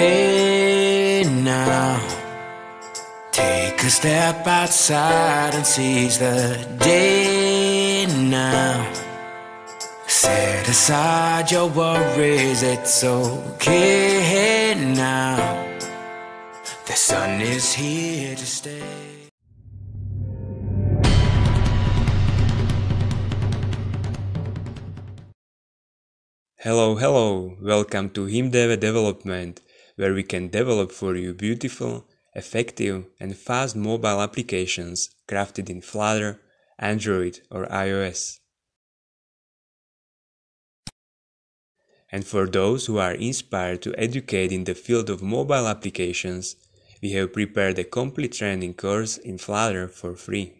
day now. Take a step outside and seize the day now. Set aside your worries, it's okay now. The sun is here to stay. Hello, hello! Welcome to Himdeve Development, where we can develop for you beautiful, effective, and fast mobile applications crafted in Flutter, Android, or iOS. And for those who are inspired to educate in the field of mobile applications, we have prepared a complete training course in Flutter for free.